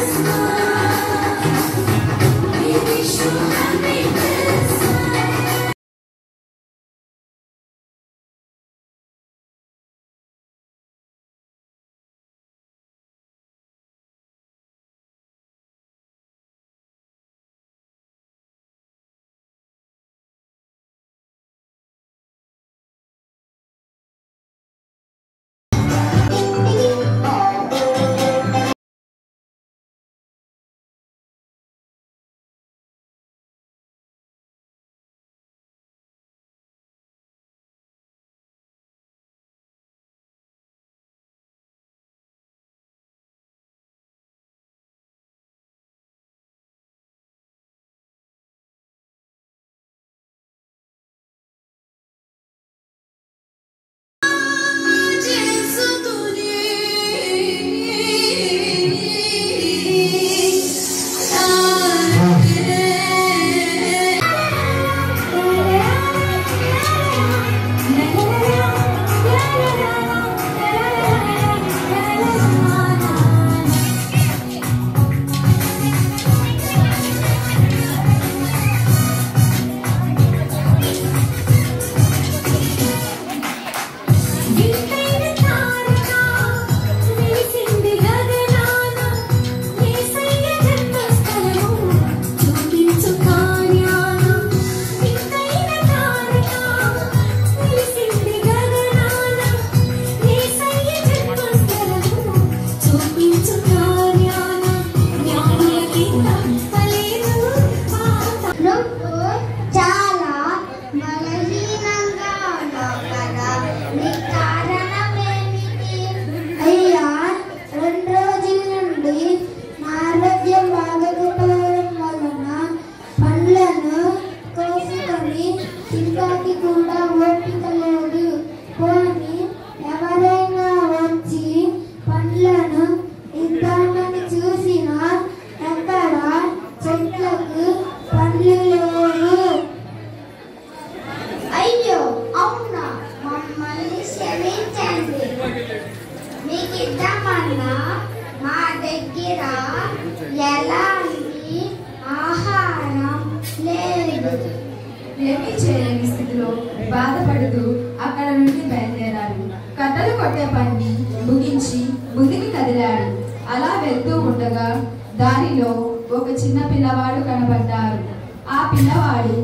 Let's go. కొట్టే పని ముగించి ముందుకు కదిలాడు. అలా వెళ్తూ ఉండగా దారిలో ఒక చిన్న పిల్లవాడు కనబడ్డాడు ఆ పిల్లవాడు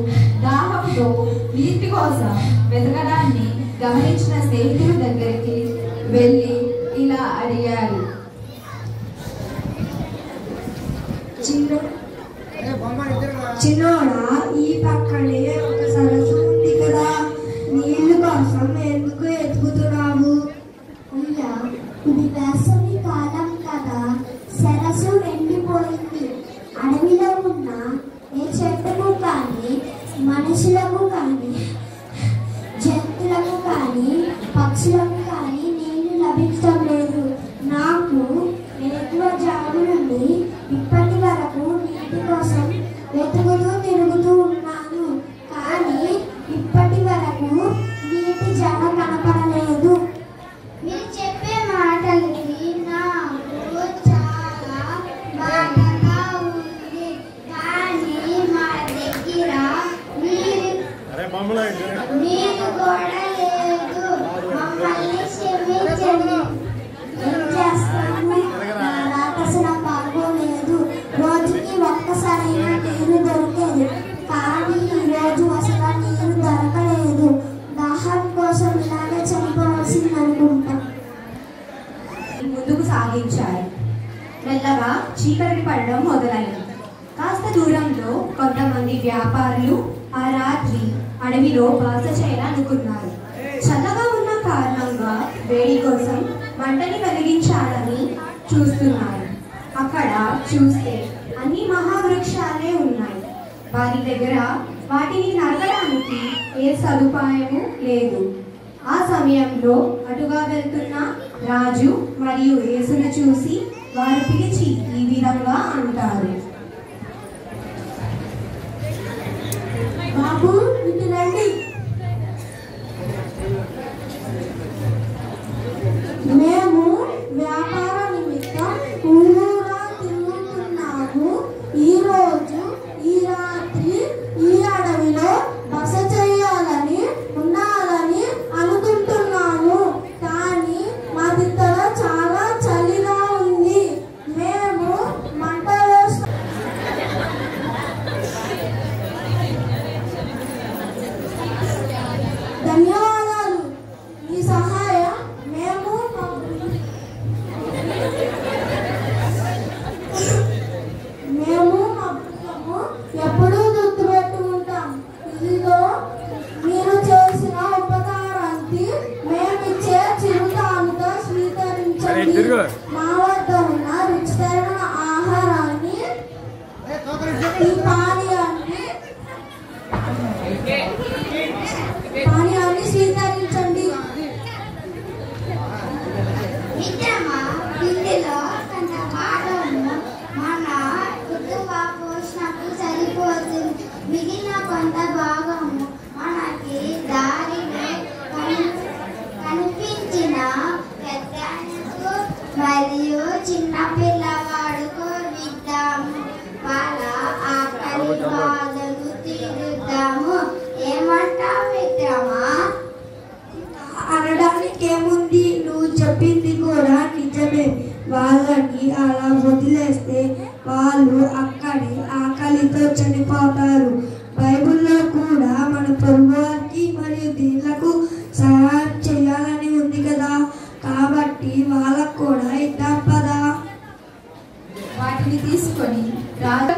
దాహంతో నీటి కోసం వెతకడాన్ని గమనించిన స్నేహితుల దగ్గరికి వెళ్ళి ఇలా చిన్న చిన్నోడా? వేసవి కాలం కదా. సరస్సు ఎండిపోయింది. అడవిలో ఉన్న ఏ చెట్టుకు కానీ మనుషులకు కానీ జంతువులకు కానీ పక్షులకు నీరు కూడా లేదు. మమ్మల్ని క్షమించండి. ఏం చేస్తాము? నా రాకసిన బాగోలేదు రోజుకి ఒక్కసారైనా నీరు దొరికేది. కానీ ఈ రోజు అసలు నీరు దొరకలేదు. దాహం కోసం ఇలాగే చనిపోవాల్సింది అనుకుంటా ముందుకు సాగించారు మెల్లగా చీకటి పడడం మొదలైంది. కాస్త దూరంలో కొంతమంది వ్యాపారులు ఆ రాత్రి అడవిలో బాస చేయాలనుకున్నారు. చల్లగా ఉన్న కారణంగా వేడి కోసం మంటని వెలిగించాలని చూస్తున్నారు. అక్కడ చూస్తే అన్ని మహావృక్షాలే ఉన్నాయి. వారి దగ్గర వాటిని నరకడానికి ఏ సదుపాయము లేదు. ఆ సమయంలో అటుగా వెళ్తున్న రాజు మరియు యేసును చూసి వారు పిలిచి ఈ విధంగా అంటారు. బాబు with the landing. వద్ద ఉన్న రుచికరమైన ఆహారాన్ని పానీయాన్ని పానీయాన్ని స్వీకరించండి. మిత్రమా మన కుటుంబ పోషణకు సరిపోతుంది. మిగిలిన కొంత భాగము అలా వదిలేస్తే వాళ్ళు అక్కడి ఆకలితో చనిపోతారు. బైబుల్లో కూడా మన పొరుగువారికి మరియు దీళ్ళకు సహాయం చేయాలని ఉంది కదా. కాబట్టి వాళ్ళకు కూడా ఇద్దాం పదా. వాటిని తీసుకొని రాత